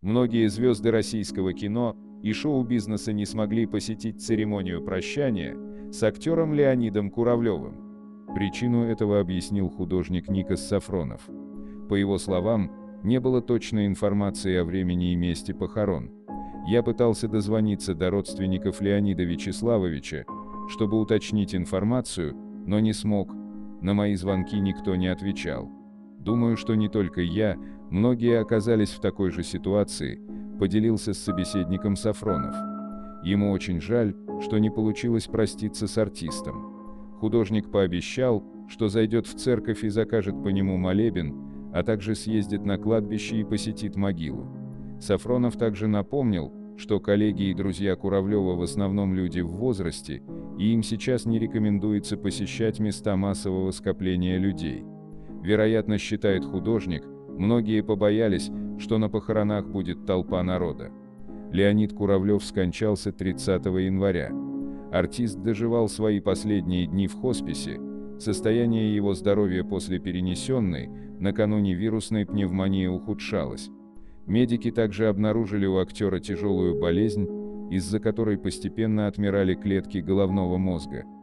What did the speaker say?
Многие звезды российского кино и шоу-бизнеса не смогли посетить церемонию прощания с актером Леонидом Куравлевым. Причину этого объяснил художник Никос Сафронов. По его словам, не было точной информации о времени и месте похорон. Я пытался дозвониться до родственников Леонида Вячеславовича, чтобы уточнить информацию, но не смог, на мои звонки никто не отвечал. Думаю, что не только я, многие оказались в такой же ситуации, поделился с собеседником Сафронов. Ему очень жаль, что не получилось проститься с артистом. Художник пообещал, что зайдет в церковь и закажет по нему молебен, а также съездит на кладбище и посетит могилу. Сафронов также напомнил, что коллеги и друзья Куравлева в основном люди в возрасте, и им сейчас не рекомендуется посещать места массового скопления людей. Вероятно, считает художник, многие побоялись, что на похоронах будет толпа народа. Леонид Куравлев скончался 30 января. Артист доживал свои последние дни в хосписе, состояние его здоровья после перенесенной, накануне вирусной пневмонии ухудшалось. Медики также обнаружили у актера тяжелую болезнь, из-за которой постепенно отмирали клетки головного мозга –